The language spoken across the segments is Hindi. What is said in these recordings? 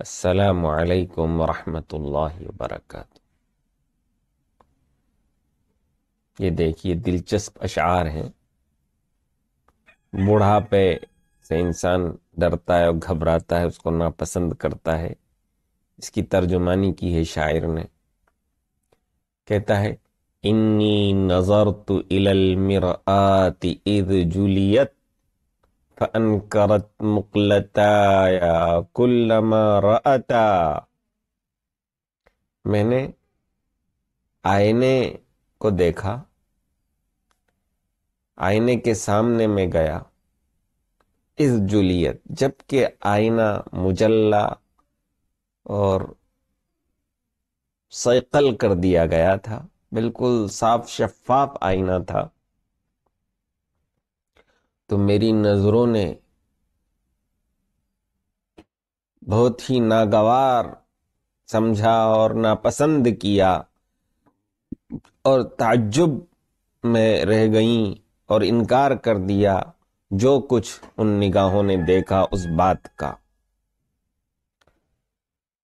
असलकम वरहमतुल्लाहि वबरकatuh ये देखिए, दिलचस्प अशार हैं। बुढ़ापे से इंसान डरता है और घबराता है, उसको नापसंद करता है। इसकी तर्जुमानी की है शायर ने। कहता है, इन्नी नज़र तो इलमिरआति इद जुलियत रअता मैंने आईने को देखा, आईने के सामने में गया इस जुलियत, जबकि आईना मुजल्ला और सैकल कर दिया गया था। बिल्कुल साफ़ शफाफ आईना था। तो मेरी नज़रों ने बहुत ही नागवार समझा और नापसंद किया और ताज्जुब में रह गई और इनकार कर दिया जो कुछ उन निगाहों ने देखा उस बात का।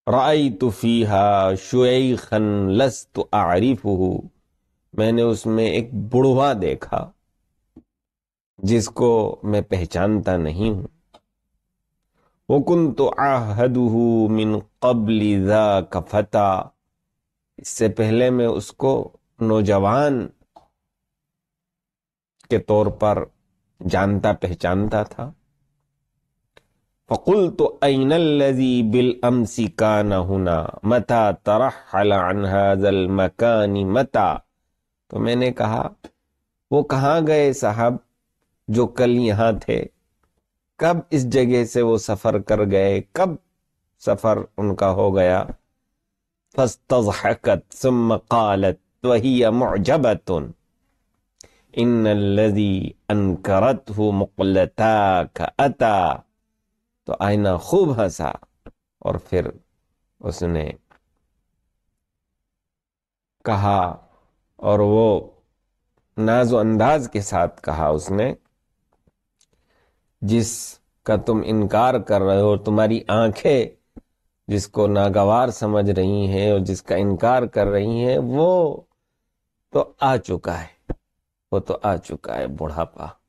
राई तुफीहा शुई खन लस तो आरिफ मैंने उसमें एक बुढ़वा देखा। जिसको मैं पहचानता नहीं हूँ। वकुन तो आहदहू मिन कबली का फता। इससे पहले मैं उसको नौजवान के तौर पर जानता पहचानता था। फ़कुल तो ऐनल्लजी बिल अमसी का न होना, मता तरहल मकानी मता। तो मैंने कहा, वो कहाँ गए साहब? जो कल यहाँ थे, कब इस जगह से वो सफ़र कर गए, कब सफ़र उनका हो गया? फस्तजहकत सुम्म कालत वही मुजबतुन। इन्नल्लजी अनकरत हो मुकलता अता। तो आईना खूब हंसा और फिर उसने कहा और वो नाजो अंदाज के साथ कहा उसने जिसका तुम इनकार कर रहे हो तुम्हारी आँखें जिसको नागवार समझ रही हैं और जिसका इनकार कर रही हैं, वो तो आ चुका है। वो तो आ चुका है, बुढ़ापा।